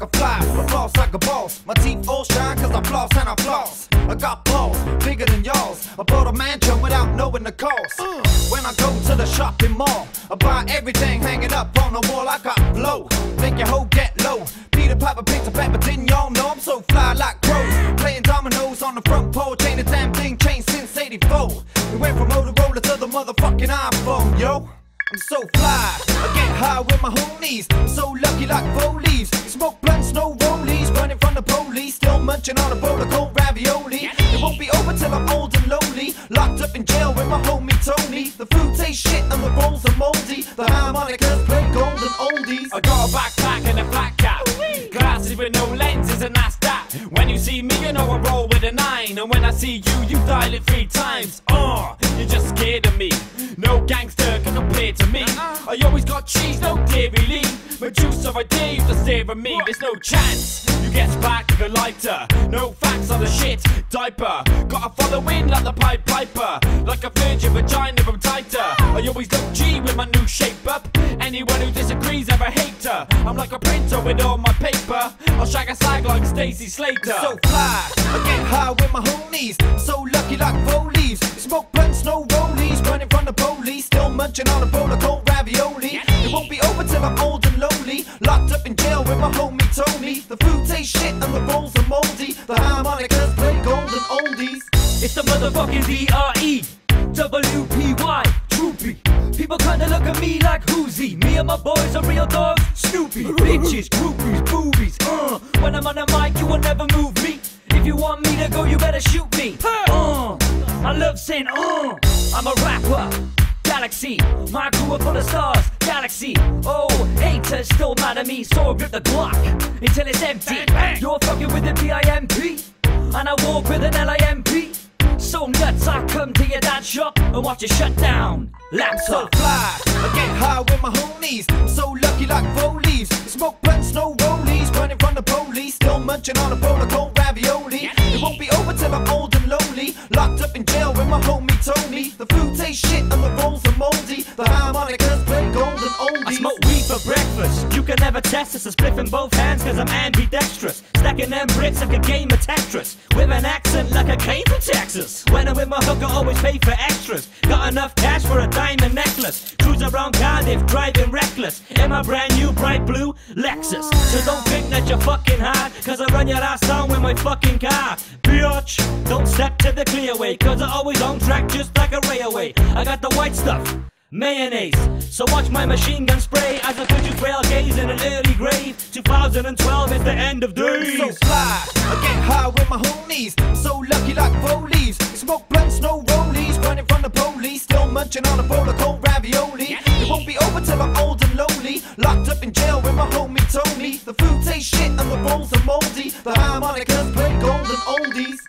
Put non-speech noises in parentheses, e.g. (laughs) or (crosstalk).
like a fly, I floss like a boss. My teeth all shine cause I floss and I floss. I got balls bigger than y'all's. I bought a mansion without knowing the cost. When I go to the shopping mall, I buy everything hanging up on the wall. I got blow, make your hoe get low. Peter Piper picked a pepper, didn't y'all know I'm so fly like crows? Playing dominoes on the front porch, ain't a damn thing changed since 84. We went from Motorola to the motherfucking iPhone, yo. I'm so fly, I get high with my homies. I'm so lucky like four munching on a bowl of cold ravioli. It won't be over till I'm old and lonely. Locked up in jail with my homie Tony. The food tastes shit and the rolls are moldy. The harmonicas play golden oldies. I got a roll with a nine. And when I see you, you dial it three times. Uh, you're just scared of me. No gangster can compare to me. I always got cheese, no dairy lean. Medusa, I dare you to stare at me. There's no chance you get sparked with a lighter. No facts on the shit diaper. Gotta follow in like the Pied Piper. Like a virgin vagina, I'm tighter. I always look G with my new shape up. Anyone who disagrees, ever hater. I'm like a printer with all my paper. I'll shag a sag like Stacey Slater. So fly, I get high with my homies. I'm So lucky like four leaves. Smoke blunts, no rollies. Running from the police. Still munching on a bowl of cold ravioli. It won't be over till I'm old and lonely. Locked up in jail with my homie Tony. The food tastes shit and the rolls are moldy. The harmonicas play golden oldies. It's the motherfucking D-R-E W-P-Y, People kinda look at me like who's he? Me and my boys are real dogs, Snoopy (laughs) Bitches, groupies, boobies, uh. When I'm on the mic, you will never move me. If you want me to go, you better shoot me. Uh, I love saying uh I'm a rapper. Galaxy, my crew are full of stars. Galaxy, oh, haters still mad at me, so I grip the Glock until it's empty. You're fucking with the P-I-M-P, and I walk with an L-I-M-P. So nuts, I come to your dance shop and watch it shut down. Lamps So fly, I get high with my homies. I'm so lucky like four leaves. Smoke blunts, no rollies. Running from the police. Still munching on a bowl of cold ravioli. It won't be over till I'm old and lonely. Locked up in jail with my homie Tony. The food tastes shit and the rolls are moldy. The harmonicas never test this. I split in both hands cause I'm ambidextrous. Stacking them bricks like a game of Tetris. With an accent like I came from Texas. When I'm with my hooker, always pay for extras. Got enough cash for a diamond necklace. Cruise around Cardiff, driving reckless. In my brand new bright blue Lexus. So don't think that you're fucking high. Cause I run your ass down with my fucking car. Bitch, don't step to the clearway. Cause I always on track just like a railway. I got the white stuff. Mayonnaise. So watch my machine gun spray as I put you frail gaze in an early grave. 2012 is the end of days. So fly, I get high with my homies. So lucky like leaves. Smoke blunts, no rollies. Running from the police. Still munching on a bowl of cold ravioli. It won't be over till I'm old and lonely. Locked up in jail with my homie Tony. The food tastes shit and the rolls are moldy. The harmonicas play golden oldies.